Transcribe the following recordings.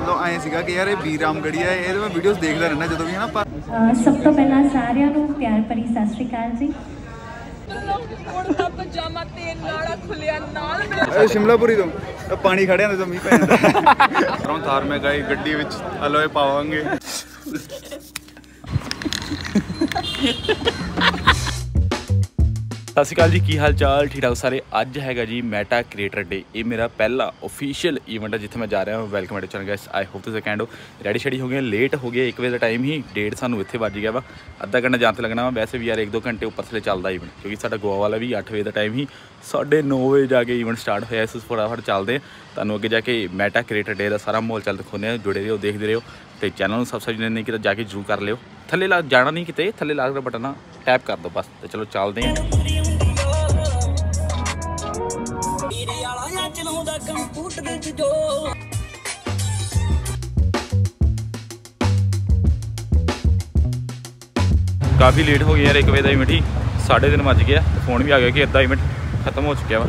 ਮਤਲਬ ਐਂ ਸੀਗਾ ਕਿ ਯਾਰ ਇਹ ਵੀਰ ਰਾਮਗੜੀ ਆ ਇਹਦੇ ਮੈਂ ਵੀਡੀਓਜ਼ ਦੇਖਦਾ ਰਹਿੰਦਾ ਜਦੋਂ ਵੀ ਹਨਾ ਪਰ ਸਭ ਤੋਂ ਪਹਿਲਾਂ ਸਾਰਿਆਂ ਨੂੰ ਪਿਆਰ ਭਰੀ ਸਤਿ ਸ਼੍ਰੀ ਅਕਾਲ ਜੀ। ਕੁੜਤਾ ਪਜਾਮਾ ਤੇ ਨਾਲਾ ਖੁੱਲਿਆ ਨਾਲ ਇਹ ਸ਼ਿਮਲਾਪੁਰੀ ਤੋਂ। ਇਹ ਪਾਣੀ ਖੜਿਆ ਹੁੰਦਾ ਤਾਂ ਮੀਂਹ ਪੈ ਜਾਂਦਾ। ਪਰੋਂ ਥਾਰ ਮੈਂ ਗਈ ਗੱਡੀ ਵਿੱਚ ਅਲੋਏ ਪਾਵਾਂਗੇ। ਸਤਿ ਸ਼੍ਰੀ ਅਕਾਲ ਜੀ, ਕੀ ਹਾਲ ਚਾਲ ਠੀਕ ਠਾਕ ਸਾਰੇ? ਅੱਜ ਹੈਗਾ ਜੀ ਮੈਟਾ ਕ੍ਰੀਏਟਰ ਡੇ ਇਹ ਮੇਰਾ ਪਹਿਲਾ ਅਫੀਸ਼ੀਅਲ ਇਵੈਂਟ ਹੈ ਜਿੱਥੇ ਮੈਂ ਜਾ ਰਿਹਾ ਹਾਂ। Welcome at channel guys I hope ਤੁਸੀਂ ਕੈਂਡ ਰੈਡੀ ਸ਼ੈਡੀ ਹੋ ਗਏ ਲੇਟ ਹੋ ਗਏ 1 ਵਜੇ ਦਾ ਟਾਈਮ ਹੀ ਡੇਟ ਸਾਨੂੰ ਇੱਥੇ ਵੱਜ ਗਿਆ ਵਾ। ਅੱਧਾ ਘੰਟਾ ਜਾਣ ਤੇ ਲੱਗਣਾ ਵਾ। ਵੈਸੇ ਵੀ ਯਾਰ 1-2 ਘੰਟੇ ਉੱਪਰ ਥਲੇ ਚੱਲਦਾ ਇਵੈਂਟ ਕਿਉਂਕਿ ਸਾਡਾ ਗੋਆ ਵਾਲਾ ਵੀ 8 ਵਜੇ ਦਾ ਟਾਈਮ ਹੀ 9:30 ਵਜੇ ਜਾ ਕੇ ਇਵੈਂਟ ਸਟਾਰਟ ਹੋਇਆ। ਇਸ ਫਟਾਫਟ ਚੱਲਦੇ ਹਾਂ। ਤੁਹਾਨੂੰ ਅੱਗੇ ਜਾ ਕੇ ਮੈਟਾ ਕ੍ਰੀਏਟਰ ਡੇ ਦਾ ਸਾਰਾ ਮਾਹੌਲ ਚੱਲ ਦਿਖਾਉਂਦੇ ਆ ਜੁੜੇ ਰਹੋ, ਦੇਖਦੇ ਰਹੋ। ਤੇ ਚੈਨਲ ਨੂੰ ਸਬਸਕ੍ਰਾਈਬ ਨਹੀਂ ਕੀਤਾ ਜਾ ਕੇ ਜਰੂਰ ਕਰ ਲਿਓ। ਥੱਲੇ ਲਾ ਜਾਣਾ ਨਹੀਂ ਕਿਤੇ, ਥੱਲੇ ਲਾਲ ਦਾ ਬਟਨ ਆ ਟੈਪ ਕਰ ਦਿਓ ਬਸ, ਤੇ ਚਲੋ ਚੱਲਦੇ ਹਾਂ। ਕੰਪਿਊਟਰ ਵਿੱਚ ਜੋ ਕਾਫੀ ਲੇਟ ਹੋ ਗਈ ਯਾਰ 1 ਵਜੇ ਦਾ ਇਵੈਂਟ ਹੀ 3:30 ਵੱਜ ਗਿਆ ਤੇ ਫੋਨ ਵੀ ਆ ਗਿਆ ਕਿ ਅੱਧਾ ਇਵੈਂਟ ਖਤਮ ਹੋ ਚੁੱਕਿਆ ਵਾ।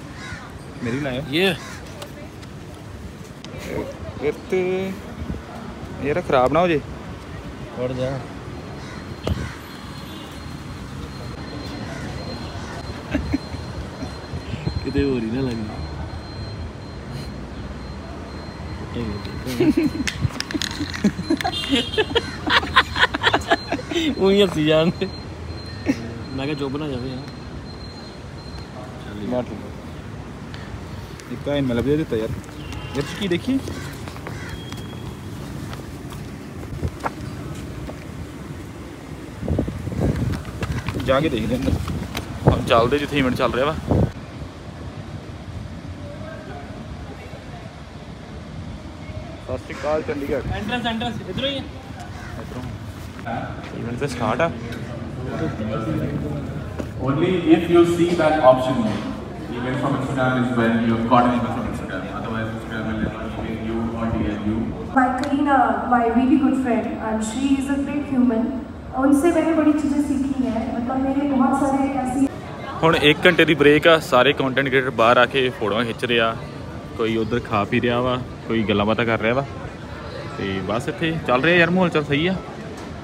ਮੇਰੀ ਵੀ ਲਾਇਓ ਇਹ ਇੱਥੇ ਯਾਰ ਖਰਾਬ ਨਾ ਹੋ ਜੇ ਵੜ ਜਾ ਕਿਤੇ ਹੋਰ ਹੀ ਨਾ ਲੱਗੀ ਉਹੀ ਹੱਸੀ ਜਾਂਦੇ ਮੈਂ ਕਿਹਾ ਚੁੱਪ ਨਾ ਜਾਵੇ ਯਾਰ ਮਾਰ ਇੱਕ ਤਾਂ ਇਹ ਮਿਲ ਵੀ ਦਿੱਤਾ ਯਾਰ ਇਹ 'ਚ ਕੀ ਦੇਖੀ ਜਾ ਕੇ ਦੇਖਦੇ ਅੰਦਰ ਹੁਣ ਚੱਲਦੇ ਜਿੱਥੇ ਇਵੈਂਟ ਚੱਲ ਰਿਹਾ ਵਾ ਸਤਿ ਸ਼੍ਰੀ ਅਕਾਲ ਚੰਡੀਗੜ੍ਹ ਐਂਟਰੈਂਸ ਐਂਟਰੈਂਸ ਇਧਰੋਂ ਹੀ ਹੈ ਇਵੈਂਟ ਤੇ ਸਟਾਰਟ ਆ Only if you see that option, email from Instagram is when you've got an email from Instagram. Otherwise, Instagram will never email you or DM you. My Karina, my really good friend, and she is a great human. उनसे मैंने बड़ी चीज़ें सीखी हैं मतलब मेरे बहुत सारे ऐसी ਹੁਣ 1 ਘੰਟੇ ਦੀ ਬ੍ਰੇਕ ਆ ਸਾਰੇ ਕੰਟੈਂਟ ਕ੍ਰੀਏਟਰ ਬਾਹਰ ਆ ਕੇ ਫੋਟੋਆਂ ਖਿੱਚ ਰਿਹਾ ਕੋਈ ਉਧਰ ਖਾ ਪੀ ਰਿਹਾ ਵਾ ਕੋਈ ਗੱਲਾਂ ਬਾਤਾਂ ਕਰ ਰਿਹਾ ਵਾ ਤੇ ਬਸ ਇੱਥੇ ਚੱਲ ਰਿਹਾ ਯਾਰ ਮਾਹੌਲ ਚੱਲ ਸਹੀ ਆ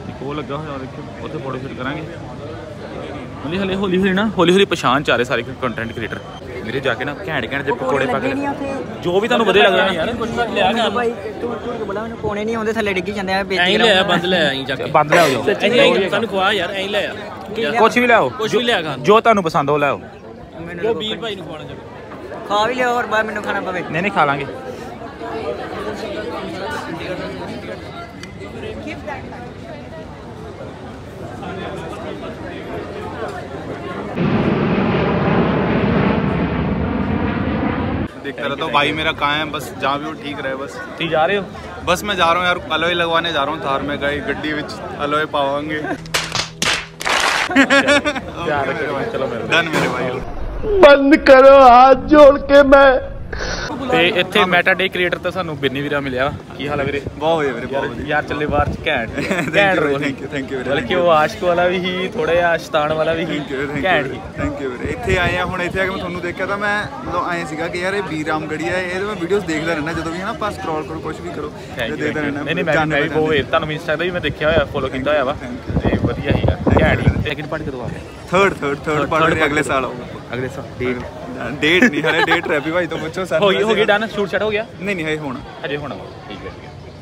ਇੱਕ ਉਹ ਲੱਗਾ ਹੋਇਆ ਦੇਖੋ ਉੱਥੇ ਫੋਟੋ ਸ਼ੂਟ ਕਰਾਂਗੇ ਹੌਲੀ ਹੌਲੀ ਹੌਲੀ ਹੌਲੀ ਨਾ ਹੌਲੀ ਹੌਲੀ ਪਛਾਣ ਚ ਆ ਰਹੇ ਸਾਰੇ ਕੰਟੈਂਟ ਕ੍ਰੀਏਟਰ ਮੇਰੇ ਜਾ ਕੇ ਨਾ ਘੈਂਟ ਘੈਂਟ ਦੇ ਪਕੌੜੇ ਪਾ ਕੇ ਜੋ ਵੀ ਤੁਹਾਨੂੰ ਵਧੀਆ ਲੱਗਦਾ ਨਾ। ਯਾਰ ਕੁਝ ਤਾਂ ਲਿਆ ਕਰ ਭਾਈ ਤੂੰ ਤੂੰ ਬੜਾ ਮੈਨੂੰ ਕੋਣੇ ਨਹੀਂ ਆਉਂਦੇ ਥੱਲੇ ਡਿੱਗੀ ਜਾਂਦੇ ਆ ਐਂ ਲੈ ਆ। ਬੰਦ ਲੈ ਆਈ ਜਾ ਕੇ। ਬੰਦ ਲਿਆਓ ਜੋ। ਐਂ ਸਾਨੂੰ ਖਵਾ ਯਾਰ ਐਂ ਲੈ ਆ ਕੁਝ ਵੀ ਲਿਆਓ। ਕੁਝ ਵੀ ਲਿਆ ਖਾਣ ਜੋ ਤੁਹਾਨੂੰ ਪਸੰਦ ਉਹ ਲਿਆਓ। ਉਹ ਵੀਰ ਭਾਈ ਨੂੰ ਖਵਾਉਣਾ ਜਾ ਖਾ ਵੀ ਲਿਓ ਹੋਰ ਬਾਅਦ ਮੈਨੂੰ ਖਾਣਾ ਪਵੇ। ਨਹੀਂ ਨਹੀਂ ਖਾ ਲਾਂਗੇ। देखता रहता हूँ। भाई मेरा कहाँ है? बस जहाँ भी वो ठीक रहे बस। ठीक जा रहे हो? बस मैं जा रहा हूँ यार अलोए लगवाने जा रहा हूँ थार में गई गड्डी विच अलोए पावांगे। चलो मेरे भाई। बंद करो हाथ जोड़ के मैं। ਤੇ ਇੱਥੇ ਮੈਟਾ ਡੇ ਕ੍ਰੀਏਟਰ ਤਾਂ ਸਾਨੂੰ ਬਿਰਨੀ ਵੀਰਾ ਮਿਲਿਆ। ਕੀ ਹਾਲ ਹੈ ਵੀਰੇ? ਬਹੁਤ ਵਧੀਆ ਵੀਰੇ ਬਹੁਤ ਵਧੀਆ। ਯਾਰ ਚੱਲੇ ਬਾਹਰ ਚ ਘੈਂਟ ਘੈਂਟ role thank you thank you ਵੀਰੇ ਬਲਕਿ ਉਹ ਆਸ਼ਕ ਵਾਲਾ ਵੀ ਹੀ ਥੋੜਾ ਜਿਹਾ ਸ਼ਤਾਨ ਵਾਲਾ ਵੀ ਹੀ ਘੈਂਟ ਹੀ। ਥੈਂਕ ਯੂ ਵੀਰੇ। ਇੱਥੇ ਆਏ ਆ ਹੁਣ ਇੱਥੇ ਆ ਕੇ ਮੈਂ ਤੁਹਾਨੂੰ ਦੇਖਿਆ ਤਾਂ ਮੈਂ ਮਤਲਬ ਆਏ ਸੀਗਾ ਕਿ ਯਾਰ ਇਹ ਵੀਰ ਰਾਮਗੜੀਆ ਇਹਦੇ ਮੈਂ ਵੀਡੀਓਜ਼ ਦੇਖਦਾ ਰਹਿਣਾ ਜਦੋਂ ਵੀ ਹਨਾ ਆਪਾਂ ਸਕਰੋਲ ਕਰੋ ਕੁਝ ਵੀ ਕਰੋ ਦੇਖਦਾ ਰਹਿਣਾ ਨਹੀਂ ਨਹੀਂ ਮੈਂ ਵੀ ਬਹੁਤ ਤੁਹਾਨੂੰ ਇੰਸਟਾ ਤੇ ਵੀ ਮੈਂ ਦੇਖਿਆ ਹੋਇਆ ਫੋਲੋ ਕੀਤਾ ਹੋਇਆ ਵਾ। ਤੇ ਵਧੀਆ ਹੀ ਆ ਘੈਂਟ ਹੀ। ਸੈਕਿੰਡ ਪਾਰਟ ਕਦੋਂ ਆ ਗਿਆ ਥਰਡ ਥਰਡ ਥਰਡ ਪਾਰਟ ਅਗਲੇ ਸਾਲ ਆਊਗਾ। ਅਗਲੇ ਸਾਲ ਡੇਟ। ਡੇਟ ਨਹੀਂ ਹਲੇ ਡੇਟ ਰੈਪੀ ਭਾਈ ਤੋਂ ਪੁੱਛੋ ਸਰ ਹੋ ਗਈ ਹੋ ਗਈ ਡਨ ਸ਼ੂਟ ਸ਼ਟ ਹੋ ਗਿਆ? ਨਹੀਂ ਨਹੀਂ ਹੈ ਹੁਣ। ਅਜੇ ਹੋਣਾ। ਠੀਕ ਹੈ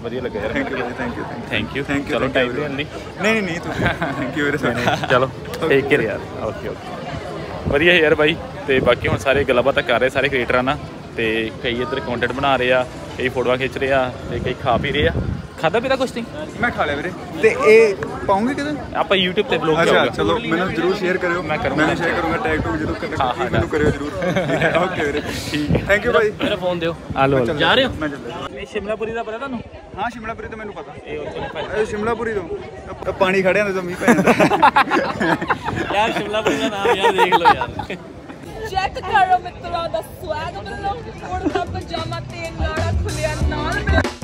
ਵਧੀਆ ਲੱਗਾ ਯਾਰ। Thank you thank you thank you Thank you, ਚਲੋ ਟਾਈਮ ਲਈ ਨਹੀਂ ਨਹੀਂ ਨਹੀਂ ਤੁਸੀਂ ਥੈਂਕ ਯੂ ਵੀਰੇ ਸਰ ਚਲੋ ਟੇਕ ਕੇਅਰ ਯਾਰ। ਓਕੇ ਓਕੇ ਵਧੀਆ ਯਾਰ ਬਾਈ। ਤੇ ਬਾਕੀ ਹੁਣ ਸਾਰੇ ਗੱਲਾਂ ਬਾਤਾਂ ਕਰ ਰਹੇ ਸਾਰੇ ਕ੍ਰੀਏਟਰਾਂ ਨਾਲ ਤੇ ਕਈ ਇੱਧਰ ਕੰਟੈਂਟ ਬਣਾ ਰਹੇ ਆ ਕਈ ਫੋਟੋਆਂ ਖਿੱਚ ਰਹੇ ਆ ਤੇ ਕਈ ਖਾ ਪੀ ਰਹੇ ਆ। ਖਾਦਾ ਪੀਤਾ ਕੁਛ ਨਹੀਂ ਮੈਂ ਖਾ ਲਿਆ ਵੀਰੇ ਤੇ ਇਹ ਪਾਉਂਗੇ ਕਿਤੇ ਆਪਾਂ YouTube ਤੇ ਬਲੌਗ ਅੱਛਾ ਜਾਊਗਾ ਚਲੋ ਮੈਨੂੰ ਜਰੂਰ ਸ਼ੇਅਰ ਕਰਿਓ ਮੈਂ ਕਰੂੰਗਾ। ਮੈਂ ਸ਼ੇਅਰ ਕਰੂੰਗਾ ਟੈਗ ਟੂ ਜਦੋਂ ਹਾਂ, ਹਾਂ, ਕਰੇ ਮੈਨੂੰ ਕਰਿਓ ਜਰੂਰ ਓਕੇ ਵੀਰੇ ਠੀਕ ਥੈਂਕ ਯੂ ਭਾਈ ਮੇਰਾ ਫੋਨ ਦਿਓ ਆ ਲੋ ਜਾ ਰਹੇ ਹੋ ਮੈਂ ਚੱਲਿਆ ਇਹ ਸ਼ਿਮਲਾਪੁਰੀ ਦਾ ਪਤਾ ਤੁਹਾਨੂੰ ਹਾਂ ਸ਼ਿਮਲਾਪੁਰੀ ਤੋਂ ਮੈਨੂੰ ਪਤਾ ਇਹ ਉੱਥੋਂ ਨਹੀਂ ਭਾਈ ਇਹ ਸ਼ਿਮਲਾਪੁਰੀ ਤੋਂ ਇਹ ਪਾਣੀ ਖੜਿਆ ਹੁੰਦਾ ਤਾਂ ਮੀਂਹ ਪੈ ਜਾਂਦਾ ਯਾਰ ਸ਼ਿਮਲਾਪੁਰੀ ਦਾ ਨਾਮ ਯਾਰ ਦੇਖ ਲਓ ਯਾਰ ਚੈੱਕ ਕਰੋ ਮਿੱਤਰਾਂ ਦਾ ਸਵੈਗ ਵੱਲੋਂ ਕੁੜਤਾ ਪਜਾਮਾ ਤੇ ਨਾੜਾ ਖੁੱਲਿਆ ਨਾਲ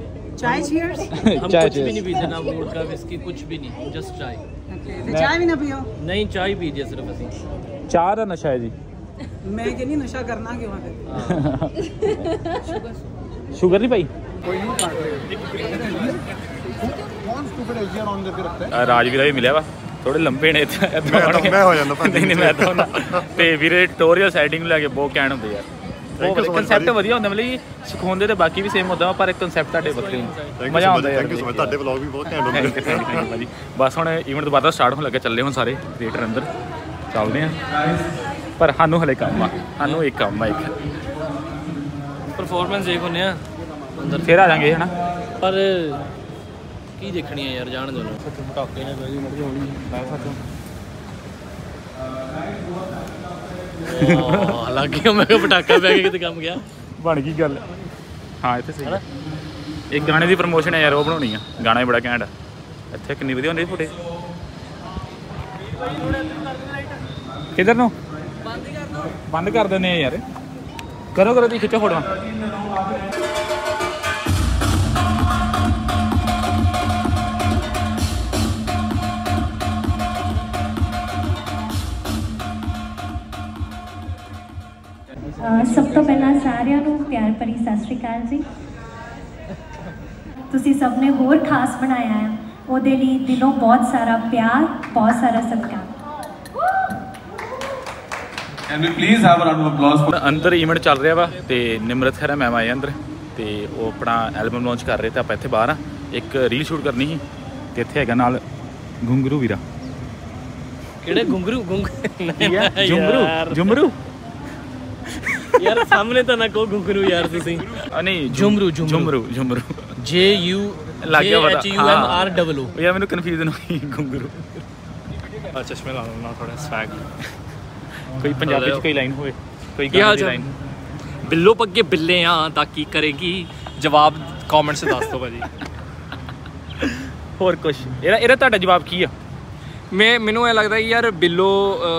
चाय चीयर्स हम चाय कुछ भी cheers। नहीं पीते ना वोडका विस्की कुछ भी नहीं जस्ट चाय ਤੇ ਚਾਹ ਵੀ ਨਾ ਪੀਓ नहीं चाय पीजिए सिर्फ ਅਸੀਂ ਚਾਹ ਦਾ ਨਸ਼ਾ ਹੈ ਜੀ ਮੈਂ ਕਹਿੰਦੀ ਨਸ਼ਾ ਕਰਨਾ ਕਿਉਂ ਹੈ ਫਿਰ ਸ਼ੂਗਰ ਨਹੀਂ ਭਾਈ ਰਾਜਵੀਰਾ ਵੀ ਮਿਲਿਆ ਵਾ ਥੋੜੇ ਲੰਬੇ ਨੇ ਇੱਥੇ ਮੈਂ ਹੋ ਜਾਂਦਾ ਨਹੀਂ ਨਹੀਂ ਮੈਂ ਤਾਂ ਨਾ। ਤੇ ਵੀਰੇ ਟੋਰੀਅਲ ਸੈਟਿੰਗ ਲੈ ਕੇ ਬਹੁਤ ਕਹਿਣ ਹੁੰਦੇ ਯਾਰ ਬਹੁਤ ਵਧੀਆ ਕਨਸੈਪਟ ਵਧੀਆ ਹੁੰਦਾ ਮਤਲਬ ਕਿ ਸਿਖਾਉਂਦੇ ਤੇ ਬਾਕੀ ਵੀ ਸੇਮ ਹੁੰਦਾ ਪਰ ਕਨਸੈਪਟ ਤੁਹਾਡੇ ਵੱਖਰੇ ਹੁੰਦੇ ਮਜ਼ਾ ਆਉਂਦਾ ਯਾਰ। ਥੈਂਕ ਯੂ ਸੋ ਮਚ ਤੁਹਾਡੇ ਵਲੌਗ ਵੀ ਬਹੁਤ ਘੈਂਟ ਹੁੰਦੇ ਭਾਜੀ ਬਸ ਹੁਣ ਇਵੈਂਟ ਤੋਂ ਬਾਅਦ ਸਟਾਰਟ ਹੋਣ ਲੱਗਾ ਚੱਲੇ ਹੁਣ ਸਾਰੇ ਥੀਏਟਰ ਅੰਦਰ। ਚੱਲਦੇ ਆ। ਪਰ ਸਾਨੂੰ ਹਲੇ ਕੰਮ ਆ। ਸਾਨੂੰ ਇੱਕ ਕੰਮ ਆ ਇੱਕ। ਪਰਫਾਰਮੈਂਸ ਦੇਖ ਹੁੰਨੇ ਆ। ਅੰਦਰ ਫੇਰ ਆ ਜਾਾਂਗੇ ਹਨਾ? ਪਰ ਕੀ ਦੇਖਣੀ ਹੈ ਯਾਰ ਜਾਣ ਦੋ ਪਟਾਕੇ ਨੇ ਬੈਗੀ ਮੜ ਹੋਣੀ ਮੈਂ ਸੱਚੋਂ ਲੱਗ ਗਿਆ ਮੈਂ ਕਿਹਾ ਪਟਾਕਾ ਪੈ ਕੇ ਕਿਤੇ ਕੰਮ ਗਿਆ। ਬਣ ਗਈ ਗੱਲ। ਹਾਂ ਇੱਥੇ ਸਹੀ ਹੈ। ਇੱਕ ਗਾਣੇ ਦੀ ਪ੍ਰਮੋਸ਼ਨ ਹੈ ਯਾਰ ਉਹ ਬਣਾਉਣੀ ਆ। ਗਾਣਾ ਹੀ ਬੜਾ ਘੈਂਟ ਆ। ਇੱਥੇ ਕਿੰਨੀ ਵਧੀਆ ਹੁੰਦੀ ਫੋਟੇ ਕਿੱਧਰ ਨੂੰ? ਬੰਦ ਕਰ ਦੋ। ਬੰਦ ਕਰ ਦਿੰਦੇ ਆ ਯਾਰ। ਕਰੋ ਕਰੋ ਦੀ ਖਿੱਚੋ ਫੋਟੋਆਂ। ਸਭ ਤੋਂ ਪਹਿਲਾਂ ਸਾਰਿਆਂ ਨੂੰ ਪਿਆਰ ਭਰੀ ਸਤਿ ਸ਼੍ਰੀ ਅਕਾਲ ਜੀ। ਤੁਸੀਂ ਸਭ ਨੇ ਹੋਰ ਖਾਸ ਬਣਾਇਆ ਹੈ। ਉਹਦੇ ਲਈ ਦਿਲੋਂ ਬਹੁਤ ਸਾਰਾ ਪਿਆਰ ਬਹੁਤ ਸਾਰਾ ਸਤਿਕਾਰ। Can we please have a round of applause for ਅੰਦਰ ਇਵੈਂਟ ਚੱਲ ਰਿਹਾ ਵਾ ਤੇ ਨਿਮਰਤ ਖਹਿਰਾ ਮੈਮ ਆਏ ਅੰਦਰ ਤੇ ਉਹ ਆਪਣਾ ਐਲਬਮ ਲਾਂਚ ਕਰ ਰਹੇ ਤੇ ਆਪਾਂ ਇੱਥੇ ਬਾਹਰ ਆ। ਇੱਕ ਰੀਲ ਸ਼ੂਟ ਕਰਨੀ ਸੀ ਤੇ ਇੱਥੇ ਹੈਗਾ ਨਾਲ ਗੁੰਗਰੂ ਵੀਰਾ। ਕਿਹੜੇ ਗੁੰਗਰੂ? ਗੁੰਗ ਜੁਮਰੂ ਜੁਮਰੂ ਯਾਰ ਸਾਹਮਣੇ ਤਾਂ ਨਾ ਕੋ ਗੁੰਗਰੂ ਯਾਰ ਤੁਸੀਂ। ਆ ਨਹੀਂ ਜੁਮਰੂ, ਜੁਮਰੂ। ਜੁਮਰੂ ਜੁਮਰੂ ਜੇ ਯੂ ਲੱਗ ਗਿਆ ਪਤਾ। ਯੂ ਐਮ ਆਰ ਡਬਲਯੂ ਉਹ ਯਾਰ ਮੈਨੂੰ ਕਨਫਿਊਜ਼ਨ ਹੋਈ ਗੁੰਗਰੂ ਆ ਚਸ਼ਮੇ ਲਾ ਲਓ ਨਾ ਥੋੜਾ ਸਵੈਗ ਕੋਈ ਪੰਜਾਬੀ ਚ ਕੋਈ ਲਾਈਨ ਹੋਵੇ। ਕੋਈ ਕੀ ਹਾਲ ਗਾਣੇ ਦੀ? ਲਾਈਨ ਬਿੱਲੋ ਪੱਗੇ ਬਿੱਲੇ ਆ ਤਾਂ ਕੀ ਕਰੇਗੀ? ਜਵਾਬ ਕਮੈਂਟ 'ਚ ਦੱਸ ਦਿਓ ਭਾਜੀ। ਹੋਰ ਕੁਝ ਇਹਦਾ ਇਹਦਾ ਤੁਹਾਡਾ ਜਵਾਬ ਕੀ ਆ? ਮੈਂ ਮੈਨੂੰ ਇਹ ਲੱਗਦਾ ਕਿ ਯਾਰ ਬਿੱਲੋ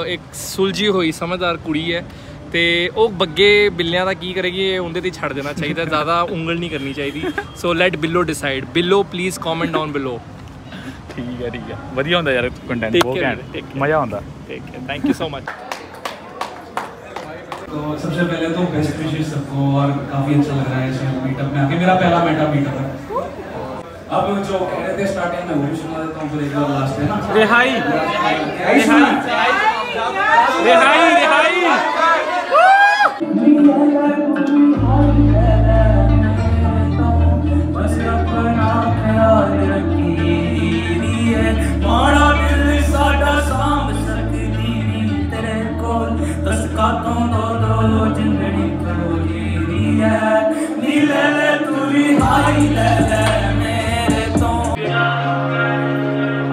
ਇੱਕ ਸੁਲਝੀ ਹੋਈ ਸਮਝਦਾਰ ਕੁੜੀ ਹੈ। ਤੇ ਉਹ ਬੱਗੇ ਬਿੱਲਿਆਂ ਦਾ ਕੀ ਕਰੇਗੀ ਇਹ ਉਹਦੇ ਤੇ ਛੱਡ ਦੇਣਾ ਚਾਹੀਦਾ ਜ਼ਿਆਦਾ ਉਂਗਲ ਨਹੀਂ ਕਰਨੀ ਚਾਹੀਦੀ so let Billo decide Billo please comment down below ਠੀਕ ਹੈ ਠੀਕ ਹੈ ਵਧੀਆ ਹੁੰਦਾ ਯਾਰ ਕੰਟੈਂਟ Take ਬਹੁਤ care, ਘੈਂਟ take care. ਮਜ਼ਾ ਆਉਂਦਾ ਠੀਕ ਹੈ ਥੈਂਕ ਯੂ ਸੋ ਮਚ तो सबसे पहले तो बेस्ट विशेष सबको और काफ़ी अच्छा लग रहा है इस मीटअप में आके मेरा पहला मेटा मीटअप है अब जो कह रहे थे स्टार्टिंग में वही सुना देता हूँ फिर एक बार लास्ट है ना रिहाई रिहाई रिहाई रिहाई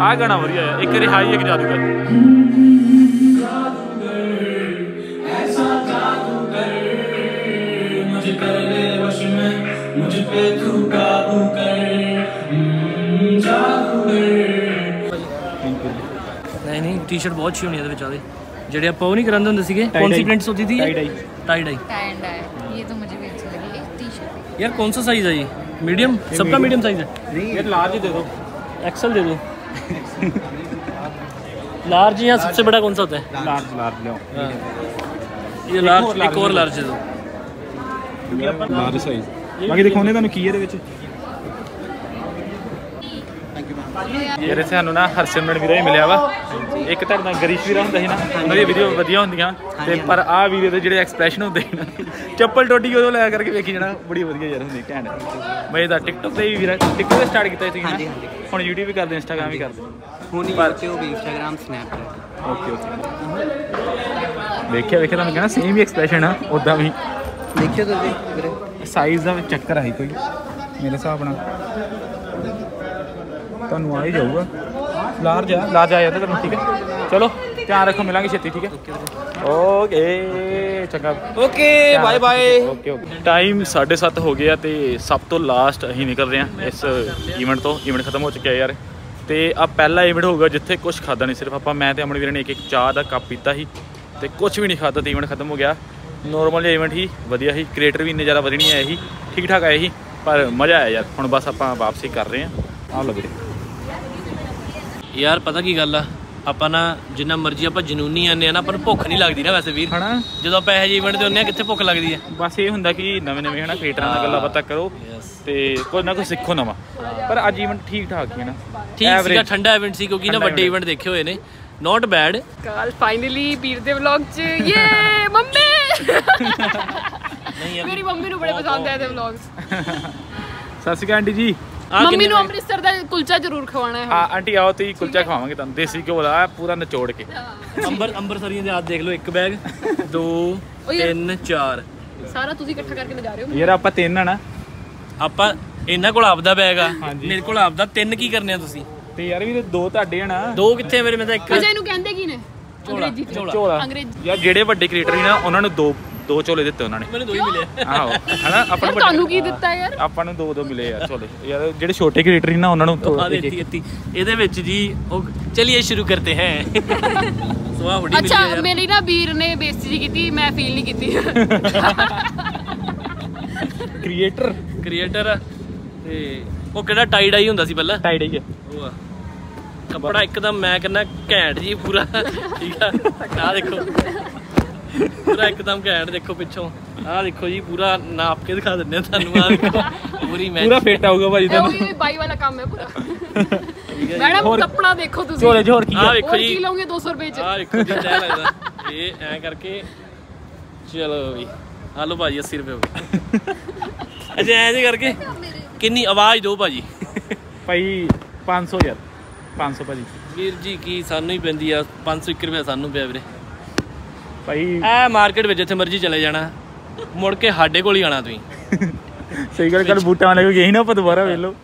ਆ ਗਾਣਾ ਵਧੀਆ ਹੈ ਇੱਕ ਰਿਹਾਈ ਇੱਕ ਜਾਦੂਗਰ ऐसा जादूगर मुझे कर ले वश में मुझ पे तू काबू कर हम्म, जादूगर ਨਹੀਂ ਨਹੀਂ ਟੀ-ਸ਼ਰਟ ਬਹੁਤ ਅੱਛੀ ਹੋਣੀ ਇਹਦੇ ਵਿੱਚ ਆਦੇ ਜਿਹੜੇ ਆਪਾਂ ਉਹ ਨਹੀਂ ਕਰਾਉਂਦੇ ਹੁੰਦੇ ਸੀਗੇ Tie कौन सी dye. प्रिंट्स होती थी Tie dye. Tie dye and ये तो मुझे भी अच्छी लगी टी शर्ट यार कौन सा साइज है ये मीडियम सबका मीडियम साइज है ये लार्ज दे दो एक्सल दे दो लार्ज या सबसे बड़ा कौन सा होता है लार्ज लार्ज लो हाँ। ये एक लार्ज और एक और large लार्ज दे दो ਲਾਰਜ ਸਾਈਜ਼ ਬਾਕੀ ਦਿਖਾਉਣੇ ਤੁਹਾਨੂੰ ਕੀ ਇਹਦੇ ਵਿੱਚ ਇੱਥੇ ਸਾਨੂੰ ਨਾ ਹਰਸਿਮਰਨ ਵੀਰਾ ਹੀ ਮਿਲਿਆ ਵਾ। ਇੱਕ ਤੁਹਾਡੇ ਨਾਲ ਗਰੀਸ਼ ਵੀਰਾ ਹੁੰਦਾ ਸੀ ਨਾ ਉਹਨਾਂ ਦੀ ਵੀਡੀਓ ਵਧੀਆ ਹੁੰਦੀਆਂ। ਤੇ ਪਰ ਆਹ ਵੀਰੇ ਦੇ ਜਿਹੜੇ ਐਕਸਪ੍ਰੈਸ਼ਨ ਹੁੰਦੇ ਨਾ ਚੱਪਲ ਟੋਟੀ ਉਦੋਂ ਲੈ ਕਰਕੇ ਵੇਖੀ ਜਾਣਾ ਬੜੀ ਵਧੀਆ ਯਾਰ ਹੁੰਦੀ ਘੈਂਟ। ਮੈਂ ਇਹਦਾ ਟਿਕਟੋਕ ਤੇ ਵੀ ਵੀਰਾ ਟਿਕਟੋਕ ਤੇ ਸਟਾਰਟ ਕੀਤਾ ਸੀ ਨਾ। ਹੁਣ YouTube ਵੀ ਕਰਦੇ ਇੰਸਟਾਗ੍ਰਾਮ ਵੀ ਕਰਦੇ। ਹੁਣ YouTube Instagram Snapchat okay okay. ਵੇਖਿਆ ਵੇਖਿਆ ਤੁਹਾਨੂੰ ਕਹਿਣਾ ਸੇਮ ਹੀ ਐਕਸਪ੍ਰੈਸ਼ਨ ਆ ਉਦਾਂ ਵੀ। ਦੇਖਿਓ ਤੁਸੀਂ ਵੀਰੇ। ਸਾਈਜ਼ ਦਾ ਚੱਕਰ ਆਈ ਕੋਈ। ਮੇਰੇ ਹਿਸਾਬ ਨਾਲ। ਤੁਹਾਨੂੰ ਆ ਹੀ ਜਾਊਗਾ ਲਾਰਜ ਆ ਲਾਰਜ ਆ ਜਾਂਦਾ ਤੁਹਾਨੂੰ ਠੀਕ ਹੈ ਚਲੋ ਧਿਆਨ ਰੱਖੋ ਮਿਲਾਂਗੇ ਛੇਤੀ ਠੀਕ ਹੈ ਓਕੇ ਚੰਗਾ okay bye bye okay okay time 7:30 ਹੋ ਗਿਆ ਤੇ ਸਭ ਤੋਂ ਲਾਸਟ ਅਸੀਂ ਨਿਕਲ ਰਹੇ ਹਾਂ ਇਸ ਇਵੈਂਟ ਤੋਂ ਇਵੈਂਟ ਖਤਮ ਹੋ ਚੁੱਕਿਆ ਯਾਰ ਤੇ ਆ ਪਹਿਲਾ ਇਵੈਂਟ ਹੋਊਗਾ ਜਿੱਥੇ ਕੁਝ ਖਾਦਾ ਨਹੀਂ ਸਿਰਫ ਆਪਾਂ ਮੈਂ ਤੇ ਅਮਨ ਵੀਰ ਨੇ ਇੱਕ ਇੱਕ ਚਾਹ ਦਾ ਕੱਪ ਪੀਤਾ ਸੀ ਤੇ ਕੁਝ ਵੀ ਨਹੀਂ ਖਾਦਾ ਤੇ ਇਵੈਂਟ ਖਤਮ ਹੋ ਗਿਆ ਨੋਰਮਲ ਜਿਹਾ ਇਵੈਂਟ ਹੀ ਵਧੀਆ ਹੀ ਕ੍ਰੀਏਟਰ ਵੀ ਇੰਨੇ ਜ਼ਿਆਦਾ ਵਧੀਆ ਨਹੀਂ ਆਏ ਸੀ ਠੀਕ ਠਾਕ ਆਏ ਸੀ ਪਰ ਮਜ਼ਾ ਆਇਆ ਯਾਰ ਹੁਣ ਬਸ ਆਪਾਂ ਵਾਪਸੀ ਕਰ ਰਹੇ ਹਾਂ ਆ ਲੋ ਵੀਰੇ ਯਾਰ ਪਤਾ ਕੀ ਗੱਲ ਆ? ਆਪਾਂ ਨਾ ਜਿੰਨਾ ਮਰਜ਼ੀ ਆਪਾਂ ਜਨੂਨੀ ਆਨੇ ਆ ਨਾ ਆਪਾਂ ਨੂੰ ਭੁੱਖ ਨਹੀਂ ਲੱਗਦੀ ਨਾ ਵੈਸੇ ਵੀਰ। ਹਨਾ? ਜਦੋਂ ਆਪਾਂ ਇਹੋ ਜਿਹੇ ਇਵੈਂਟ ਤੇ ਹੁੰਨੇ ਆ ਕਿੱਥੇ ਭੁੱਖ ਲੱਗਦੀ ਹੈ ਬਸ ਇਹ ਹੁੰਦਾ ਕਿ ਨਵੇਂ ਨਵੇਂ ਹਨਾ ਕ੍ਰੀਏਟਰਾਂ ਨਾਲ ਗੱਲਾਂ ਬਾਤਾਂ ਕਰੋ ਤੇ ਕੁਝ ਨਾ ਕੁਝ ਸਿੱਖੋ ਨਵਾਂ। ਪਰ ਅੱਜ ਇਵੈਂਟ ਠੀਕ ਠਾਕ ਹੀ ਹੈ ਨਾ। ਠੀਕ ਸੀਗਾ। ਠੰਡਾ ਇਵੈਂਟ ਸੀ ਕਿਉਂਕਿ ਨਾ ਵੱਡੇ। ਇਵੈਂਟ ਦੇਖੇ ਹੋਏ ਨੇ। ਨਾਟ ਬੈਡ ਕੱਲ ਫਾਈਨਲੀ ਵੀਰ ਦੇ ਵਲੌਗ 'ਚ ਯੇ ਮੰਮੀ! ਮੇਰੀ ਮੰਮੀ ਨੂੰ ਬੜੇ ਪਸੰਦ ਆਏ ਤੇ ਵਲੌਗਸ ਸਤਿ ਸ਼੍ਰੀ ਅਕਾਲ ਆਂਟੀ ਜੀ। ਮੰਮੀ ਨੂੰ ਅੰਮ੍ਰਿਤਸਰ ਦਾ ਕੁਲਚਾ ਜ਼ਰੂਰ ਖਵਾਉਣਾ ਹੈ ਆ ਆਂਟੀ ਆਓ ਤੇ ਕੁਲਚਾ ਖਵਾਵਾਂਗੇ ਤੁਹਾਨੂੰ ਦੇਸੀ ਘਿਓ ਦਾ ਪੂਰਾ ਨਿਚੋੜ ਕੇ ਅੰਬਰ ਅੰਬਰਸਰੀਆਂ ਦੇ ਹੱਥ ਦੇਖ ਲਓ ਇੱਕ ਬੈਗ ਦੋ ਤਿੰਨ ਚਾਰ ਸਾਰਾ ਤੁਸੀਂ ਇਕੱਠਾ ਕਰਕੇ ਲਿਜਾ ਰਹੇ ਹੋ ਯਾਰ ਆਪਾਂ ਤਿੰਨ ਆ ਨਾ ਆਪਾਂ ਇਹਨਾਂ ਕੋਲ ਆਪਦਾ ਬੈਗ ਆ ਮੇਰੇ ਕੋਲ ਆਪਦਾ ਤਿੰਨ ਕੀ ਕਰਨੇ ਆ ਤੁਸੀਂ ਤੇ ਯਾਰ ਵੀ ਦੋ ਤੁਹਾਡੇ ਆ ਨਾ ਦੋ ਕਿੱਥੇ ਆ ਮੇਰੇ ਮੈਂ ਤਾਂ ਇੱਕ ਅੱਛਾ ਇਹਨੂੰ ਕਹਿੰਦੇ ਕੀ ਨੇ ਅੰਗਰੇਜ਼ੀ 'ਚ ਝੋਲਾ ਅੰਗਰੇਜ਼ੀ ਯਾਰ ਜਿਹੜੇ ਵੱਡੇ ਕ੍ਰੀਏਟਰ ਸੀ ਨਾ ਉਹਨਾਂ ਨੂੰ ਦੋ ਦੋ ਝੋਲੇ ਦਿੱਤੇ ਉਹਨਾਂ ਨੇ ਮੈਨੂੰ ਦੋ ਹੀ ਮਿਲੇ ਆਹੋ ਹਨਾ ਆਪਾਂ ਯਾਰ ਨੂੰ ਤੁਹਾਨੂੰ ਕੀ ਦਿੱਤਾ ਯਾਰ ਆਪਾਂ ਨੂੰ ਦੋ ਦੋ ਮਿਲੇ ਯਾਰ ਝੋਲੇ ਯਾਰ ਜਿਹੜੇ ਛੋਟੇ ਕ੍ਰੀਏਟਰ ਸੀ ਨਾ ਉਹਨਾਂ ਨੂੰ ਆ ਥੋੜਾ ਦੇਤੀ ਦਿੱਤੀ ਇਹਦੇ ਵਿੱਚ ਜੀ ਉਹ ਚਲਿਏ ਸ਼ੁਰੂ ਕਰਤੇ ਹੈ ਸਵਾਹ ਬੜੀ ਮਿਲੀ ਅੱਛਾ ਹੈ ਯਾਰ ਮੇਰੀ ਨਾ ਵੀਰ ਨੇ ਬੇਇੱਜ਼ਤੀ ਜਿਹੀ ਕੀਤੀ ਮੈਂ ਫੀਲ ਨਹੀਂ ਕੀਤੀ ਕ੍ਰੀਏਟਰ ਕ੍ਰੀਏਟਰ ਤੇ ਉਹ ਕਿਹੜਾ ਟਾਈ ਡਾਈ ਹੁੰਦਾ ਸੀ ਪਹਿਲਾਂ ਟਾਈ ਡਾਈ ਹੈ ਉਹ ਆ ਕੱਪੜਾ ਇੱਕਦਮ ਮੈਂ ਕਹਿੰਦਾ ਘੈਂਟ ਜੀ ਪੂਰਾ ਠੀਕ ਆ ਆਹ ਦੇਖੋ ਪੂਰਾ ਇੱਕਦਮ ਘੈਂਟ ਦੇਖੋ ਪਿੱਛੋਂ। ਆਹ ਦੇਖੋ ਜੀ ਪੂਰਾ ਨਾਪ ਕੇ ਦਿਖਾ ਦਿੰਦੇ ਆ ਤੁਹਾਨੂੰ ਆਹ ਦੇਖੋ। ਪੂਰੀ ਮੈਚ ਪੂਰਾ ਫਿੱਟ ਆਊਗਾ ਭਾਜੀ ਇਹ ਤੁਹਾਨੂੰ। ਉਹੀ ਬਾਈ ਵਾਲਾ ਕੰਮ ਹੈ ਪੂਰਾ। ਮੈਡਮ ਕੱਪੜਾ ਦੇਖੋ ਤੁਸੀਂ। ਝੋਲੇ ਹੋਰ ਕੀ ਆ? ਆਹ ਵੇਖੋ ਜੀ। ਕੀ ਲਓਗੇ 200 ਰੁਪਏ ਚ? ਆਹ ਦੇਖੋ ਜੀ ਤੈ ਲੱਗਦਾ। ਇਹ ਐ ਕਰਕੇ ਚਲੋ ਵੀ। ਆ ਲਓ ਭਾਜੀ 80 ਰੁਪਏ ਹੋ ਗਏ। ਅੱਛਾ ਐਂ ਜੇ ਕਰਕੇ ਕਿੰਨੀ ਆਵਾਜ਼ ਦਿਓ ਭਾਜੀ। ਭਾਈ 500 ਯਾਰ। 500 ਭਾਜੀ। ਵੀਰ ਜੀ ਕੀ ਸਾਨੂੰ ਹੀ ਪੈਂਦੀ ਆ। 501 ਰੁਪਏ ਸਾਨੂੰ ਪਿਆ ਵੀਰੇ। ਭਾਈ ਐ ਮਾਰਕੀਟ ਵਿੱਚ ਜਿੱਥੇ ਮਰਜ਼ੀ ਚਲੇ ਜਾਣਾ ਮੁੜ ਕੇ ਸਾਡੇ ਕੋਲ ਹੀ ਆਣਾ ਤੁਸੀਂ ਸਹੀ ਗੱਲ ਕੱਲ ਬੂਟਾਂ ਵਾਲੇ ਕੋ ਗਏ ਸੀ ਨਾ ਆਪਾਂ ਦੁਬਾਰਾ ਵੇਖ ਲਓ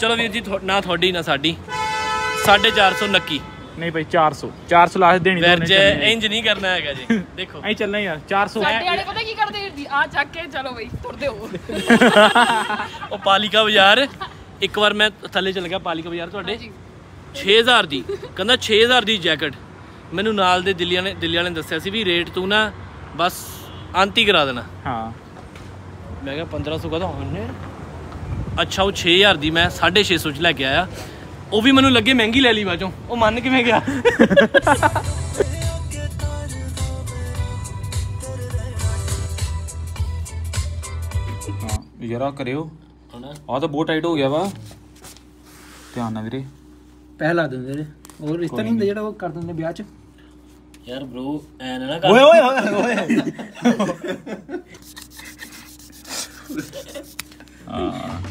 ਚਲੋ ਵੀਰ ਜੀ ਥੋ- ਨਾ ਤੁਹਾਡੀ ਨਾ ਸਾਡੀ 450 ਨੱਕੀ ਨਹੀਂ ਭਾਈ 400 400 ਲਾਸਟ ਦੇਣੀ ਵੀਰ ਜੀ ਇੰਜ ਨਹੀਂ ਕਰਨਾ ਹੈਗਾ ਜੀ ਦੇਖੋ ਐਂ ਚੱਲਣਾ ਯਾਰ 400 ਸਾਡੇ ਵਾਲੇ ਪਤਾ ਕੀ ਕਰਦੇ ਵੀਰ ਜੀ ਆ ਚੱਕ ਕੇ ਚਲੋ ਬਈ ਤੁਰਦੇ ਹੋ ਉਹ ਪਾਲਿਕਾ ਬਾਜ਼ਾਰ ਇੱਕ ਵਾਰ ਮੈਂ ਥੱਲੇ ਚਲ ਗਿਆ ਪਾਲਿਕਾ ਬਾਜ਼ਾਰ ਤੁਹਾਡੇ 6000 ਦੀ ਕਹਿੰਦਾ 6000 ਦੀ ਜੈਕਟ ਮੈਨੂੰ ਨਾਲ ਦੇ ਦਿੱਲੀ ਵਾਲੇ ਦਿੱਲੀ ਵਾਲੇ ਨੇ ਦੱਸਿਆ ਸੀ ਵੀ ਰੇਟ ਤੂੰ ਨਾ ਬਸ ਅੰਤੀ ਕਰਾ ਦੇਣਾ ਹਾਂ ਮੈਂ ਕਿਹਾ 1500 ਕਹਦਾ ਉਹਨੇ ਅੱਛਾ ਉਹ 6000 ਦੀ ਮੈਂ 650 ਚ ਲੈ ਕੇ ਆਇਆ ਉਹ ਵੀ ਮੈਨੂੰ ਲੱਗੇ ਮਹਿੰਗੀ ਲੈ ਲਈ ਬਾਜੋਂ ਉਹ ਮੰਨ ਕਿਵੇਂ ਗਿਆ ਹਾਂ ਯਾਰਾ ਕਰਿਓ ਆ ਤਾਂ ਬਹੁਤ ਟਾਈਟ ਹੋ ਗਿਆ ਵਾ ਧਿਆਨ ਨਾਲ ਵੀਰੇ ਪਹਿਲਾ ਦਿੰਦੇ ਨੇ ਉਹ ਰਿਸ਼ਤਾ ਨਹੀਂ ਹੁੰਦਾ ਜਿਹੜਾ ਉਹ ਕਰ ਦਿੰਦੇ ਵਿਆਹ 'ਚ ਯਾਰ ਬ్రో ਐ ਨਾ ਕਰ। ਓਏ ਓਏ ਓਏ। ਹਾਂ।